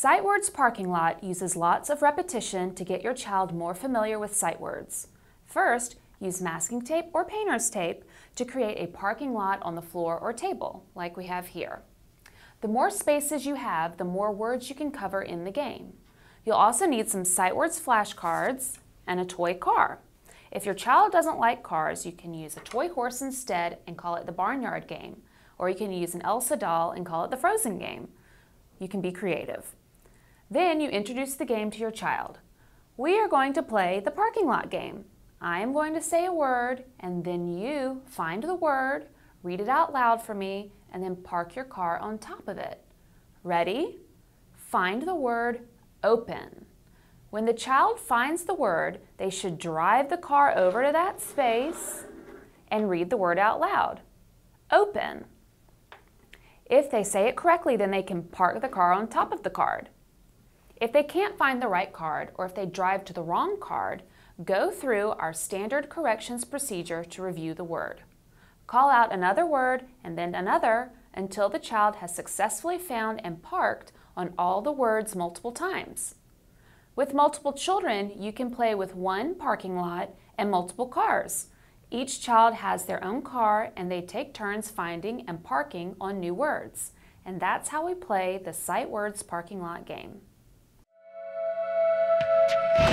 Sight words parking lot uses lots of repetition to get your child more familiar with sight words. First, use masking tape or painter's tape to create a parking lot on the floor or table, like we have here. The more spaces you have, the more words you can cover in the game. You'll also need some sight words flashcards and a toy car. If your child doesn't like cars, you can use a toy horse instead and call it the barnyard game, or you can use an Elsa doll and call it the frozen game. You can be creative. Then you introduce the game to your child. We are going to play the parking lot game. I am going to say a word and then you find the word, read it out loud for me, and then park your car on top of it. Ready? Find the word open. When the child finds the word, they should drive the car over to that space and read the word out loud. Open. If they say it correctly, then they can park the car on top of the card. If they can't find the right card or if they drive to the wrong card, go through our standard corrections procedure to review the word. Call out another word and then another until the child has successfully found and parked on all the words multiple times. With multiple children, you can play with one parking lot and multiple cars. Each child has their own car and they take turns finding and parking on new words. And that's how we play the Sight Words parking lot game. Thank you.